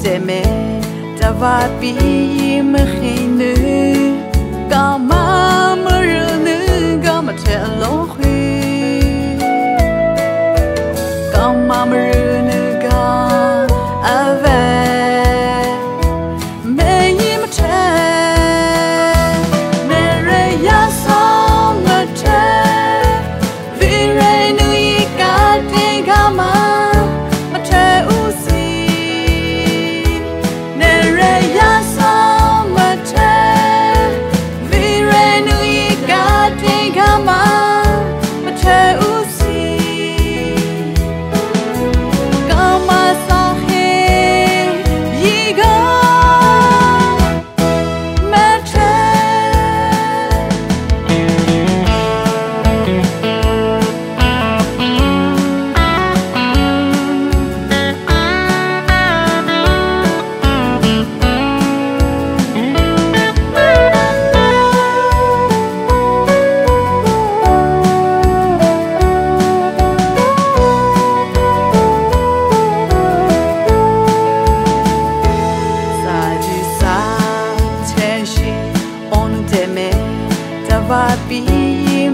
on de me da va bi me khine kama think I might be